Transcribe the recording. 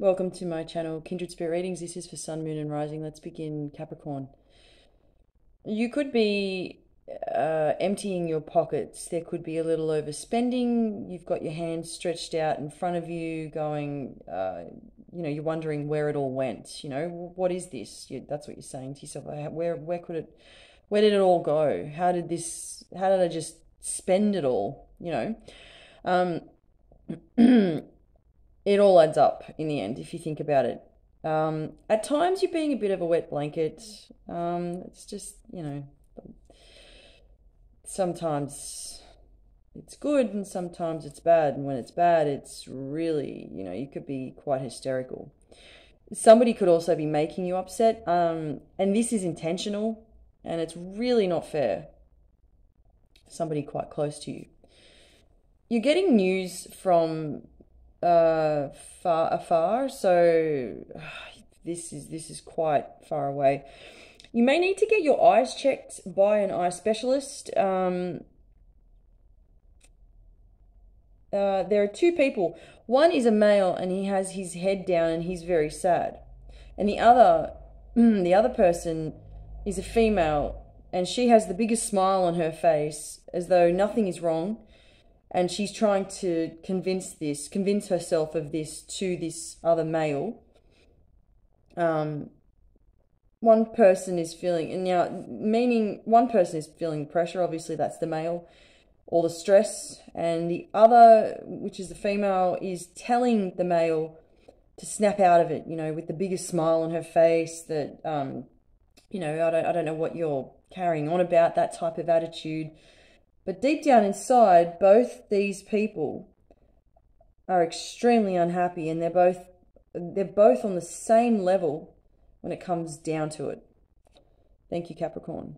Welcome to my channel, Kindred Spirit Readings. This is for Sun, Moon, and Rising. Let's begin, Capricorn. You could be uh, emptying your pockets. There could be a little overspending. You've got your hands stretched out in front of you, going, uh, you know, you're wondering where it all went. You know, what is this? You, that's what you're saying to yourself. Where, where could it, where did it all go? How did this, how did I just spend it all? You know, um, it all adds up in the end if you think about it. Um, at times, you're being a bit of a wet blanket. Um, it's just, you know, sometimes it's good and sometimes it's bad. And when it's bad, it's really, you know, you could be quite hysterical. Somebody could also be making you upset. Um, and this is intentional and it's really not fair. Somebody quite close to you. You're getting news from uh, far afar, so this is this is quite far away. You may need to get your eyes checked by an eye specialist. Um, uh, there are two people. One is a male, and he has his head down, and he's very sad. And the other, the other person, is a female, and she has the biggest smile on her face, as though nothing is wrong and she's trying to convince this, convince herself of this to this other male. Um, one person is feeling, and now meaning one person is feeling pressure. Obviously, that's the male, all the stress, and the other, which is the female, is telling the male to snap out of it. You know, with the biggest smile on her face. That um, you know, I don't, I don't know what you're carrying on about. That type of attitude but deep down inside, both these people are extremely unhappy and they're both they're both on the same level when it comes down to it. Thank you, Capricorn.